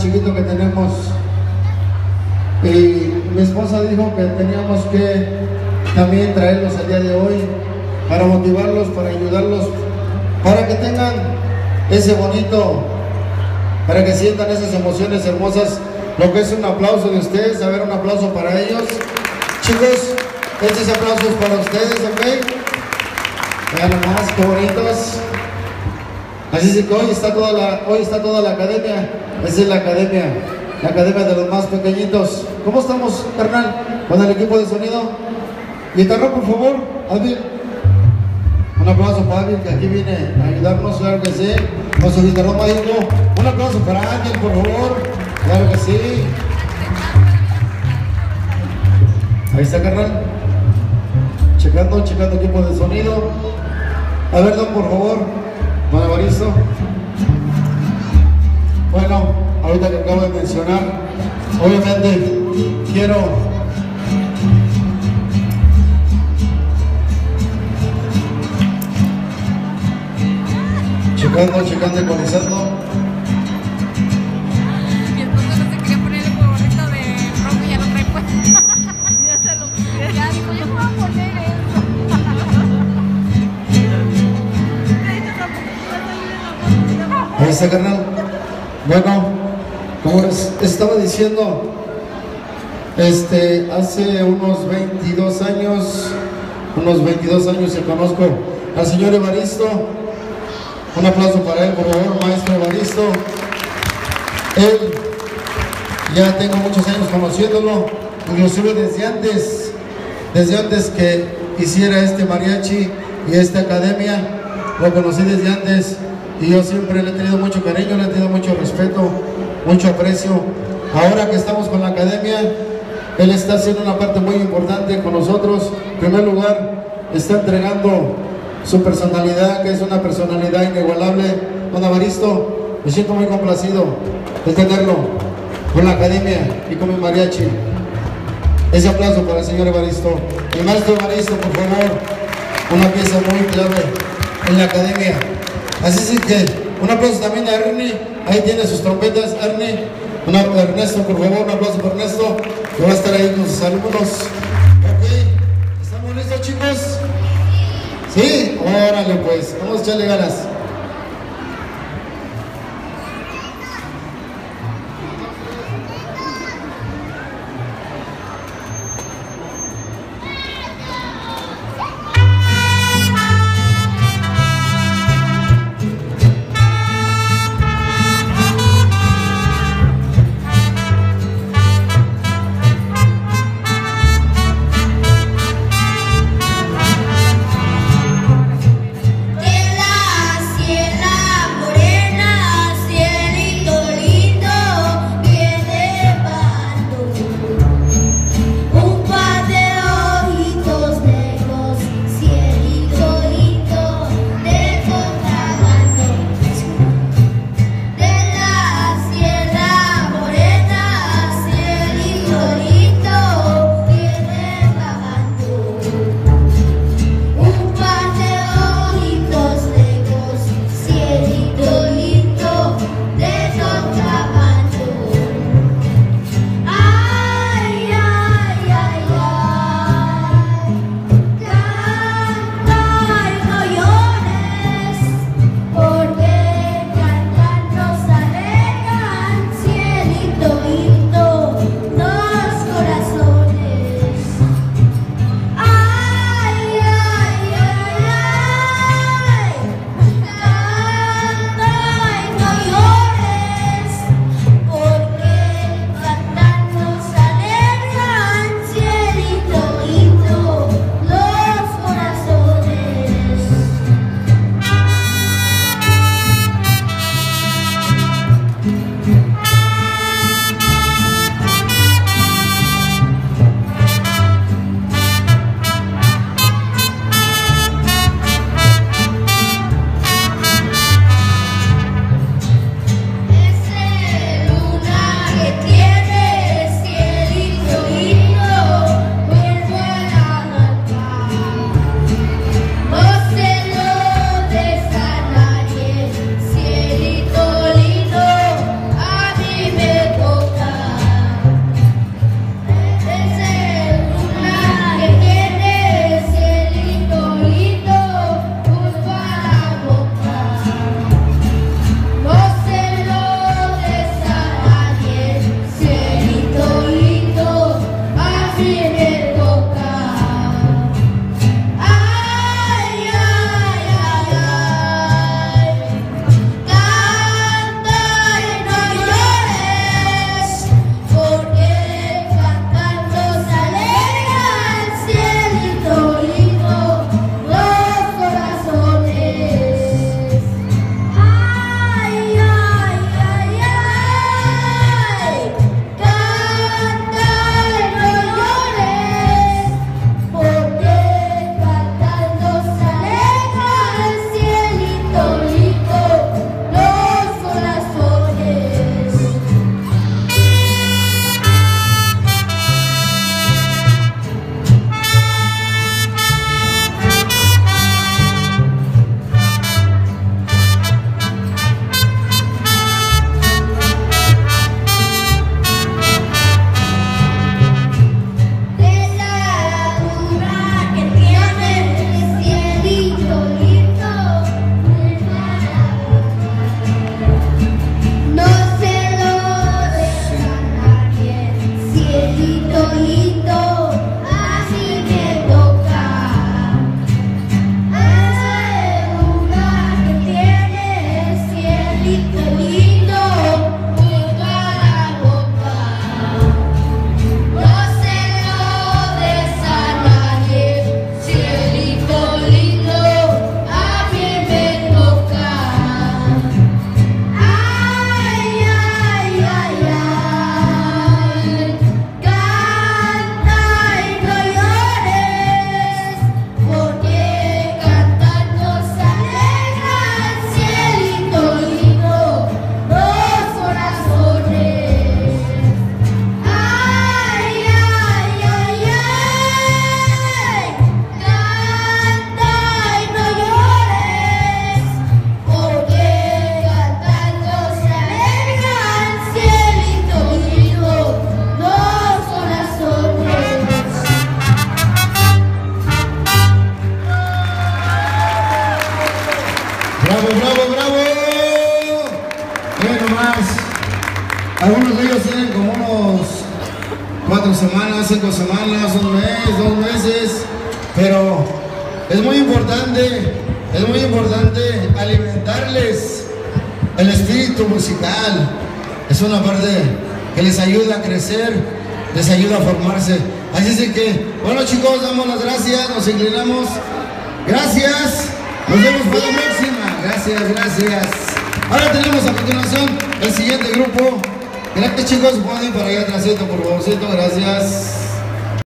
chiquito que tenemos. Y mi esposa dijo que teníamos que también traerlos el día de hoy para motivarlos, para ayudarlos, para que tengan ese bonito, para que sientan esas emociones hermosas. Lo que es un aplauso de ustedes, a ver, un aplauso para ellos. Chicos, estos aplausos para ustedes, ¿ok? Vean nomás, qué bonitos. Así es que hoy está toda la, hoy está toda la academia. Esa es la academia, la academia de los más pequeñitos. ¿Cómo estamos, carnal? Con el equipo de sonido. Guitarra, por favor, Adil. Un aplauso para Adil, que aquí viene a ayudarnos, claro que sí. Su guitarra mágico. Un aplauso para Ángel, por favor. Claro que sí. Ahí está, carnal. Checando, checando equipo de sonido. A ver, don, por favor. Bueno, ahorita que acabo de mencionar, obviamente quiero checando, checando, ecualizando. Carnal. Bueno, como les estaba diciendo, este, hace unos 22 años, unos 22 años que conozco al señor Evaristo. Un aplauso para él, por favor, maestro Evaristo. Él, ya tengo muchos años conociéndolo, inclusive desde antes, desde antes que hiciera este mariachi y esta academia, lo conocí desde antes y yo siempre le he tenido mucho cariño, le he tenido mucho respeto, mucho aprecio. Ahora que estamos con la academia, él está haciendo una parte muy importante con nosotros. En primer lugar, está entregando su personalidad, que es una personalidad inigualable. Don Avaristo, me siento muy complacido de tenerlo con la academia y con mi mariachi. Ese aplauso para el señor Evaristo. El maestro Evaristo, por favor, una pieza muy clave en la academia. Así es que un aplauso también a Ernie, ahí tiene sus trompetas, Ernie. Una, Ernesto, por favor, un aplauso para Ernesto, que va a estar ahí con sus alumnos. Ok, ¿estamos listos chicos? Sí, órale pues, vamos a echarle ganas. Semanas, cinco semanas, un mes, dos meses, pero es muy importante, es muy importante alimentarles el espíritu musical. Es una parte que les ayuda a crecer, les ayuda a formarse. Así es que, bueno chicos, damos las gracias, nos inclinamos. Gracias, nos vemos para la próxima. Gracias, gracias. Ahora tenemos a continuación el siguiente grupo. Gracias chicos, pueden ir para allá atrásito, por favorcito, gracias.